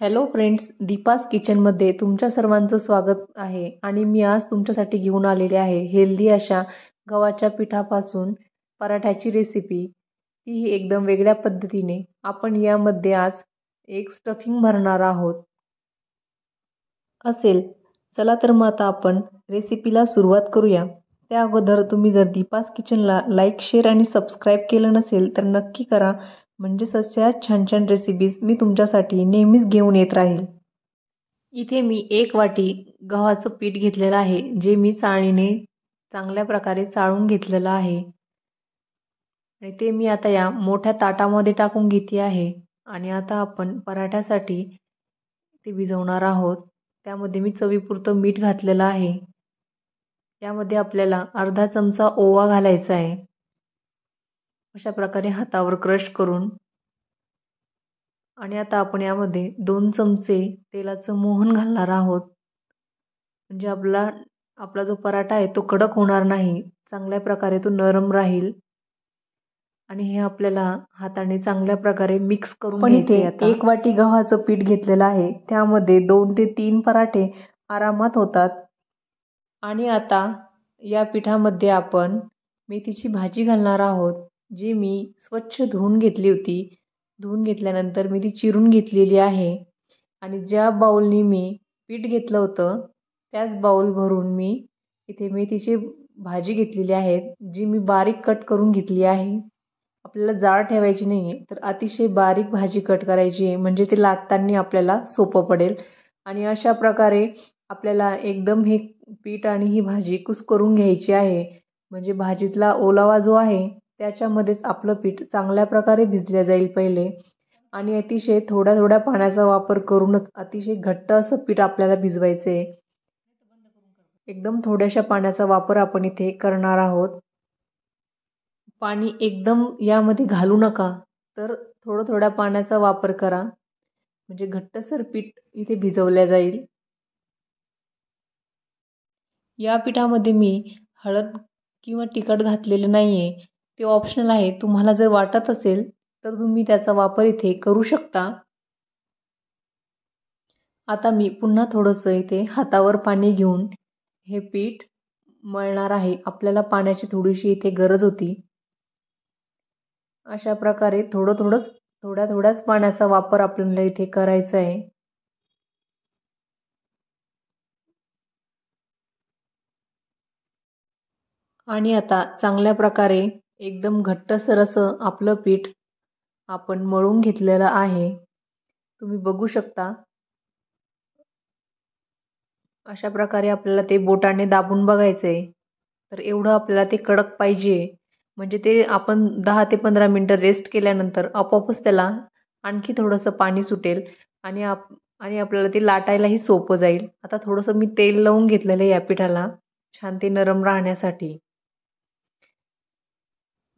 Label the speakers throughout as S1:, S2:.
S1: Hello friends Deepa's किचनमध्ये तुमच्या सर्वांचं स्वागत आहे आणि मी आज तुमच्यासाठी घेऊन आलेले आहे हेल्दी अशा गव्हाच्या पिठापासून पराठ्याची रेसिपी तीही एकदम वेगळ्या पद्धतीने आपण यामध्ये आज एक स्टफिंग भरणार आहोत. असेल चला तर मग आता आपण रेसिपीला सुरुवात करूया. त्या अगोदर तुम्ही जर दीपास किचनला लाईक शेअर आणि सबस्क्राईब केलं नसेल तर नक्की करा. म्हणजेच अशा छान छान रेसिपीज मी तुमच्यासाठी नेहमीच घेऊन येत राहील. इथे मी एक वाटी गव्हाचं पीठ घेतलेलं आहे जे मी चाळणीने चांगल्या प्रकारे चाळून घेतलेलं आहे. आणि ते मी आता या मोठ्या ताटामध्ये टाकून घेते आहे. आणि आता आपण पराठ्यासाठी ते भिजवणार आहोत. त्यामध्ये मी चवीपुरतं मीठ घातलेलं आहे. यामध्ये आपल्याला अर्धा चमचा ओवा घालायचा आहे. अशा प्रकारे हातावर क्रश करून आणि आता आपण यामध्ये दोन चमचे तेलाचं मोहन घालणार आहोत. म्हणजे आपला आपला जो पराठा आहे तो कडक होणार नाही चांगल्या प्रकारे तो नरम राहील. आणि हे आपल्याला हाताने चांगल्या प्रकारे मिक्स करून पण इथे एक वाटी गव्हाचं पीठ घेतलेलं आहे. त्यामध्ये दोन ते तीन पराठे आरामात होतात. आणि आता या पिठामध्ये आपण मेथीची भाजी घालणार आहोत. जी मी स्वच्छ धुवून घेतली होती धुवून घेतल्यानंतर मी ती चिरून घेतलेली आहे. आणि ज्या बाऊलनी मी पीठ घेतलं होतं त्याच बाऊल भरून मी इथे मेथीची भाजी घेतलेली आहे जी मी बारीक कट करून घेतली आहे. आपल्याला जाड ठेवायची नाही आहे तर अतिशय बारीक भाजी कट करायची आहे म्हणजे ते लाटताना आपल्याला सोपं पडेल. आणि अशा प्रकारे आपल्याला एकदम हे पीठ आणि ही भाजी करून घ्यायची आहे. म्हणजे भाजीतला ओलावा जो आहे त्याच्यामध्येच आपलं पीठ चांगल्या प्रकारे भिजले जाईल पहिले. आणि अतिशय थोड्या थोड्या पाण्याचा वापर करूनच अतिशय घट्ट असं पीठ आपल्याला भिजवायचं आहे. एकदम थोड्याशा पाण्याचा वापर आपण इथे करणार आहोत. पाणी एकदम यामध्ये घालू नका. तर थोडं थोड्या पाण्याचा वापर करा. म्हणजे घट्टसर पीठ इथे भिजवल्या जाईल. या पिठामध्ये मी हळद किंवा तिखट घातलेलं नाही आहे ते ऑप्शनल आहे. तुम्हाला जर वाटत असेल तर तुम्ही त्याचा वापर इथे करू शकता. आता मी पुन्हा थोडंसं इथे हातावर पाणी घेऊन हे पीठ मळणार आहे. आपल्याला पाण्याची थोडीशी इथे गरज होती. अशा प्रकारे थोडं थोडंच थोड्या थोड्याच पाण्याचा वापर आपल्याला इथे करायचा आहे. आणि आता चांगल्या प्रकारे एकदम घट्टसर असं आपलं पीठ आपण मळून घेतलेलं आहे. तुम्ही बघू शकता. अशा प्रकारे आपल्याला ते बोटाने दाबून बघायचं आहे तर एवढं आपल्याला ते कडक पाहिजे. म्हणजे ते आपण दहा ते पंधरा मिनटं रेस्ट केल्यानंतर आपोआपच त्याला आणखी थोडंसं पाणी सुटेल आणि आप आणि आपल्याला ते लाटायलाही सोपं जाईल. आता थोडंसं मी तेल लावून घेतलेलं आहे या पिठाला. छान ते नरम राहण्यासाठी.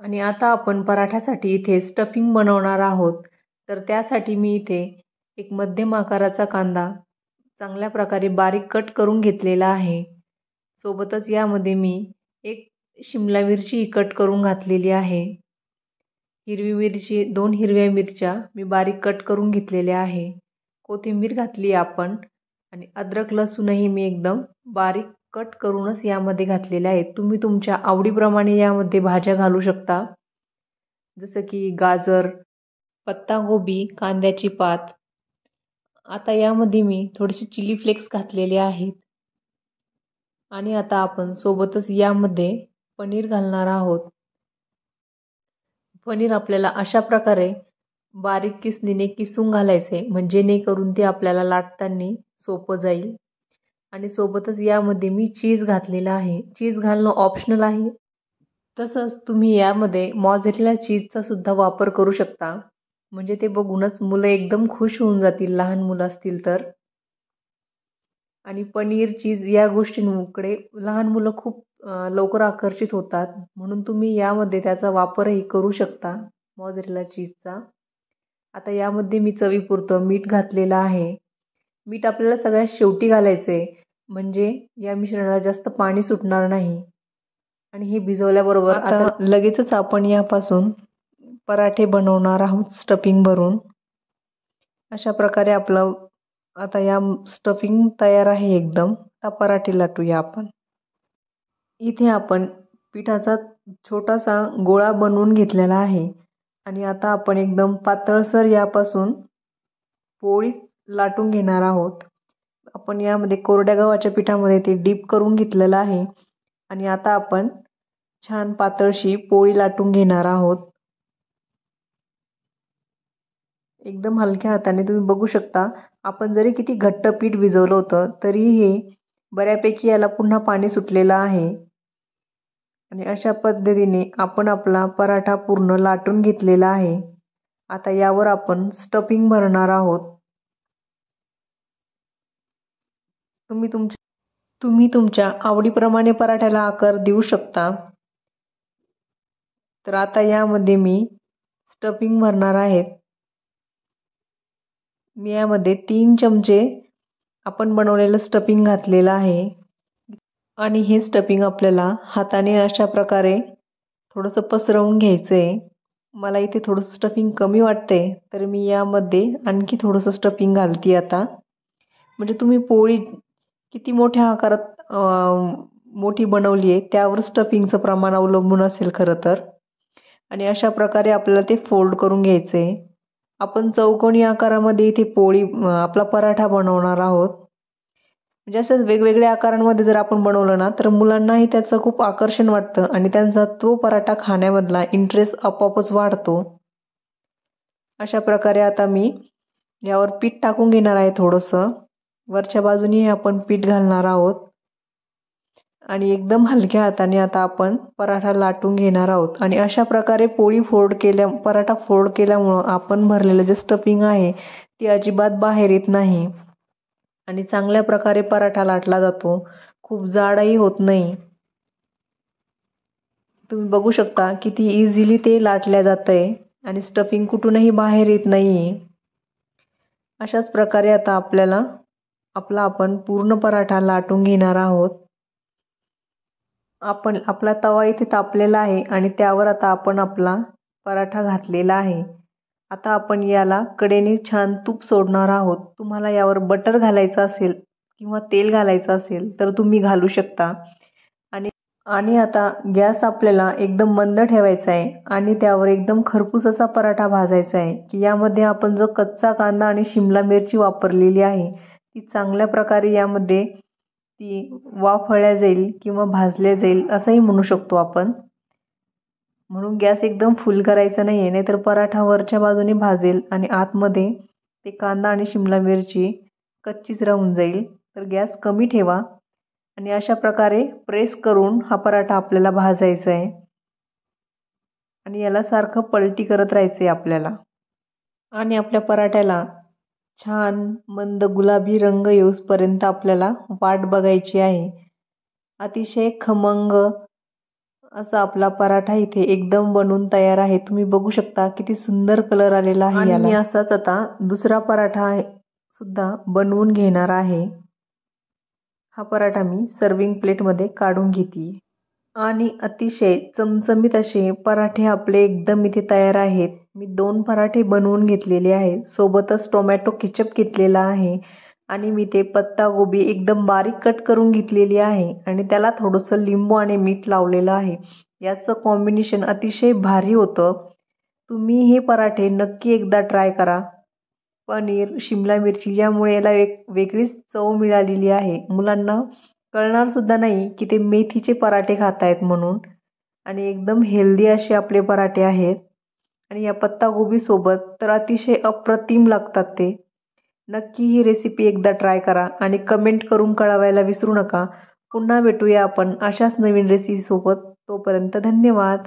S1: आणि आता आपण पराठ्यासाठी इथे स्टफिंग बनवणार आहोत. तर त्यासाठी मी इथे एक मध्यम आकाराचा कांदा चांगल्या प्रकारे बारीक कट करून घेतलेला आहे. सोबतच यामध्ये मी एक शिमला मिरची कट करून घातलेली आहे. हिरवी मिरची दोन हिरव्या मिरच्या मी बारीक कट करून घेतलेल्या आहे. कोथिंबीर घातली आपण आणि अद्रक लसूणही मी एकदम बारीक कट करूनच यामध्ये घातलेले आहेत. तुम्ही तुमच्या आवडीप्रमाणे यामध्ये भाज्या घालू शकता. जसं की गाजर पत्तागोबी कांद्याची पात. आता यामध्ये मी थोडेसे चिली फ्लेक्स घातलेले आहेत. आणि आता आपण सोबतच यामध्ये पनीर घालणार आहोत. पनीर आपल्याला अशा प्रकारे बारीक किसणीने किसून घालायचे म्हणजे जेणेकरून ते आपल्याला लाटताना सोपं जाईल. आणि सोबतच यामध्ये मी चीज घातलेला आहे. चीज घालणं ऑप्शनल आहे. तसंच तुम्ही यामध्ये मॉझरेला चीजचा सुद्धा वापर करू शकता. म्हणजे ते बघूनच मुलं एकदम खुश होऊन जातील लहान मुलं असतील तर. आणि पनीर चीज या गोष्टींकडे लहान मुलं खूप लवकर आकर्षित होतात. म्हणून तुम्ही यामध्ये त्याचा वापरही करू शकता मॉझरेला चीजचा आता यामध्ये मी चवीपुरतं मीठ घातलेलं आहे. मीठ आपल्याला सगळ्यात शेवटी घालायचं आहे म्हणजे या मिश्रणाला जास्त पाणी सुटणार नाही. आणि हे भिजवल्याबरोबर आता लगेचच आपण यापासून पराठे बनवणार आहोत स्टफिंग भरून. अशा प्रकारे आपलं आता या स्टफिंग तयार आहे एकदम. आता पराठे लाटूया आपण. इथे आपण पिठाचा छोटासा गोळा बनवून घेतलेला आहे. आणि आता आपण एकदम पातळसर यापासून पोळी लाटून घेणार आहोत. आपण यामध्ये कोरड्या गव्हाच्या पिठामध्ये ते डीप करून घेतलेलं आहे. आणि आता आपण छान पातळशी पोळी लाटून घेणार आहोत. एकदम हलक्या हाताने तुम्ही बघू शकता. आपण जरी किती घट्ट पीठ भिजवलं होतं तरी हे बऱ्यापैकी याला पुन्हा पाणी सुटलेलं आहे. आणि अशा पद्धतीने आपण आपला पराठा पूर्ण लाटून घेतलेला आहे. आता यावर आपण स्टफिंग भरणार आहोत. तुम्ही तुमच्या तुम्ही तुमच्या आवडीप्रमाणे पराठ्याला आकार देऊ शकता. तर आता यामध्ये मी स्टफिंग भरणार आहेत मी यामध्ये तीन चमचे आपण बनवलेलं स्टफिंग घातलेलं आहे. आणि हे स्टफिंग आपल्याला हाताने अशा प्रकारे थोडंसं पसरवून घ्यायचं आहे मला इथे थोडंसं स्टफिंग कमी वाटते तर मी यामध्ये आणखी थोडंसं स्टफिंग घालते आता. म्हणजे तुम्ही पोळी किती मोठ्या आकारात मोठी बनवली आहे त्यावर स्टफिंगचं प्रमाण अवलंबून असेल खरं तर. आणि अशा प्रकारे आपल्याला ते फोल्ड करून घ्यायचं. आहे आपण चौकोनी आकारामध्ये इथे पोळी आपला पराठा बनवणार आहोत. म्हणजे असंच वेगवेगळ्या आकारांमध्ये जर आपण बनवलं ना तर मुलांनाही त्याचं खूप आकर्षण वाटतं आणि त्यांचा तो पराठा खाण्यामधला इंटरेस्ट आपोआपच वाढतो. अशा प्रकारे आता मी यावर पीठ टाकून घेणार आहे थोडंसं. वरच्या बाजूनी आपण पीठ घालणार आहोत. आणि एकदम हलक्या हाताने आता आपण पराठा लाटून घेणार आहोत. आणि अशा प्रकारे पोळी फोड केल्या पराठा फोड केल्यामुळं आपण भरलेलं जे स्टफिंग आहे ती अजिबात बाहेर येत नाही. आणि चांगल्या प्रकारे पराठा लाटला जातो. खूप जाडही होत नाही. तुम्ही बघू शकता किती इझिली ते लाटल्या जातं आहे आणि स्टफिंग कुठूनही बाहेर येत नाही आहे अशाच प्रकारे आता आपल्याला आपला आपण पूर्ण पराठा लाटून घेणार आहोत. आपण आपला तवा इथे तापलेला आहे आणि त्यावर आता आपण आपला पराठा घातलेला आहे. आता आपण याला कडेने छान तूप सोडणार आहोत. तुम्हाला यावर बटर घालायचं असेल किंवा तेल घालायचं असेल तर तुम्ही घालू शकता. आणि आणि आता गॅस आपल्याला एकदम मंद ठेवायचा आहे आणि त्यावर एकदम खरपूस असा पराठा भाजायचा आहे की यामध्ये आपण जो कच्चा कांदा आणि शिमला मिरची वापरलेली आहे ती चांगल्या प्रकारे यामध्ये ती वाफळल्या जाईल किंवा भाजल्या जाईल असंही म्हणू शकतो आपण. म्हणून गॅस एकदम फुल करायचा नाही आहे नाहीतर पराठा वरच्या बाजूने भाजेल आणि आतमध्ये ते कांदा आणि शिमला मिरची कच्चीच राहून जाईल. तर गॅस कमी ठेवा आणि अशा प्रकारे प्रेस करून हा पराठा आपल्याला भाजायचा आहे. आणि याला सारखं पलटी करत राहायचं आहे आपल्याला. आणि आपल्या पराठ्याला छान मंद गुलाबी रंग येऊसपर्यंत आपल्याला वाट बघायची आहे. अतिशय खमंग असा आपला पराठा इथे एकदम बनवून तयार आहे. तुम्ही बघू शकता किती सुंदर कलर आलेला आहे आणि मी असाच आता दुसरा पराठा सुद्धा बनवून घेणार आहे. हा पराठा मी सर्विंग प्लेटमध्ये काढून घेते. आणि अतिशय चमचमीत असे पराठे आपले एकदम इथे तयार आहेत. मी दोन पराठे बनवून घेतलेले आहेत. सोबतच टोमॅटो किचप घेतलेला आहे. आणि मी ते पत्तागोबी एकदम बारीक कट करून घेतलेली आहे. आणि त्याला थोडंसं लिंबू आणि मीठ लावलेलं आहे. याचं कॉम्बिनेशन अतिशय भारी होतं. तुम्ही हे पराठे नक्की एकदा ट्राय करा. पनीर शिमला मिरची यामुळे याला एक वेगळीच चव मिळालेली आहे. मुलांना कळणारसुद्धा नाही की ते मेथीचे पराठे खात आहेत म्हणून. आणि एकदम हेल्दी असे आपले पराठे आहेत. आणि या पत्तागोबीसोबत तर अतिशय अप्रतिम लागतात ते. नक्की ही रेसिपी एकदा ट्राय करा आणि कमेंट करून कळवायला विसरू नका. पुन्हा भेटूया आपण अशाच नवीन रेसिपीसोबत तोपर्यंत धन्यवाद.